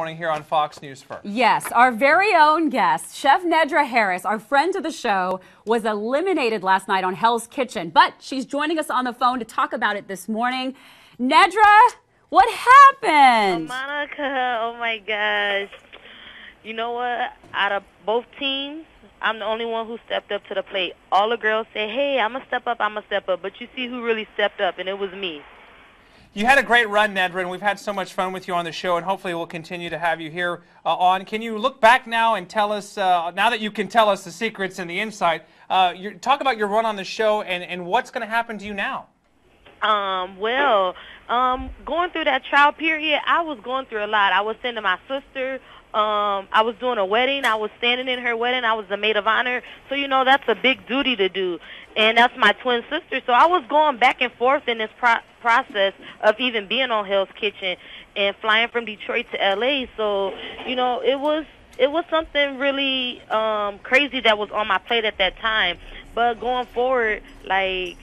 morning here on Fox News First. Yes, our very own guest, Chef Nedra Harris, our friend to the show, was eliminated last night on Hell's Kitchen, but she's joining us on the phone to talk about it this morning. Nedra, what happened? Oh, Monica, oh my gosh. You know what? Out of both teams, I'm the only one who stepped up to the plate. All the girls say, hey, I'm going to step up, I'm going to step up. But you see who really stepped up, and it was me. You had a great run, Nedra, and we've had so much fun with you on the show, and hopefully we'll continue to have you here uh, on. Can you look back now and tell us, uh, now that you can tell us the secrets and the insight, uh, talk about your run on the show and, and what's going to happen to you now? Um, well, um, going through that trial period, I was going through a lot. I was sending my sister um I was doing a wedding. I was standing in her wedding. I was the maid of honor. So you know that's a big duty to do. And that's my twin sister. So I was going back and forth in this pro- process of even being on Hell's Kitchen and flying from Detroit to LA. So, you know, it was it was something really um crazy that was on my plate at that time. But going forward, like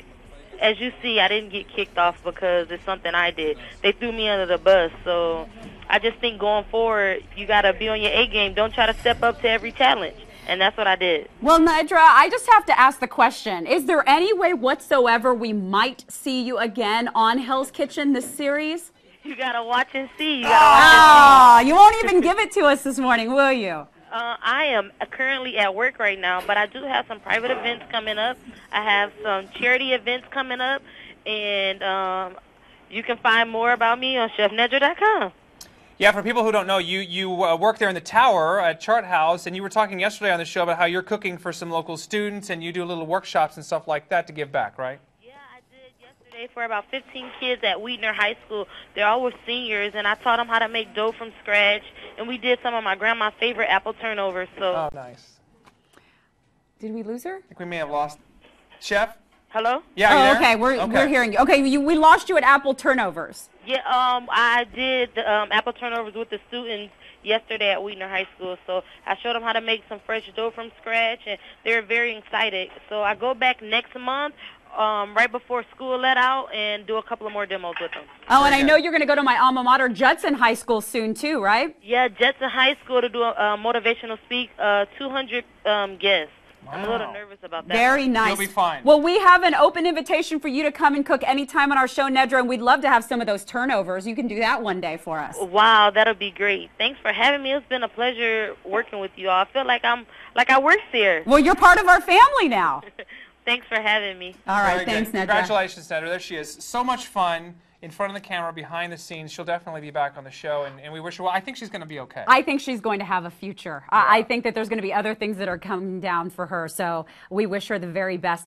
as you see, I didn't get kicked off because it's something I did. They threw me under the bus. So I just think going forward, you got to be on your A game. Don't try to step up to every challenge. And that's what I did. Well, Nedra, I just have to ask the question Is there any way whatsoever we might see you again on Hell's Kitchen this series? You got to watch and see. You got to oh, watch and see. You won't even give it to us this morning, will you? Uh, I am currently at work right now, but I do have some private events coming up. I have some charity events coming up, and um, you can find more about me on ChefNedra.com. Yeah, for people who don't know, you you uh, work there in the tower at Chart House, and you were talking yesterday on the show about how you're cooking for some local students, and you do little workshops and stuff like that to give back, right? Yeah, I did yesterday for about 15 kids at Wheatner High School. They all were seniors, and I taught them how to make dough from scratch, and we did some of my grandma's favorite apple turnovers. So. Oh, nice. Did we lose her? I think we may have lost. Chef. Hello? Yeah, oh, okay. We're, okay. we're hearing you. Okay, you, we lost you at Apple Turnovers. Yeah, um, I did the, um, Apple Turnovers with the students yesterday at Wheatner High School. So I showed them how to make some fresh dough from scratch, and they're very excited. So I go back next month um, right before school let out and do a couple of more demos with them. Oh, and I know you're going to go to my alma mater, Judson High School, soon too, right? Yeah, Judson High School to do a, a motivational speak, uh, 200 um, guests. Wow. I'm a little nervous about that. Very nice. You'll be fine. Well, we have an open invitation for you to come and cook anytime on our show, Nedra, and we'd love to have some of those turnovers. You can do that one day for us. Wow, that'll be great. Thanks for having me. It's been a pleasure working with you all. I feel like I'm like I work here. Well, you're part of our family now. Thanks for having me. All right, Very thanks, good. Nedra. Congratulations, Nedra. There she is. So much fun in front of the camera, behind the scenes. She'll definitely be back on the show, and, and we wish her well. I think she's going to be okay. I think she's going to have a future. Yeah. I, I think that there's going to be other things that are coming down for her, so we wish her the very best.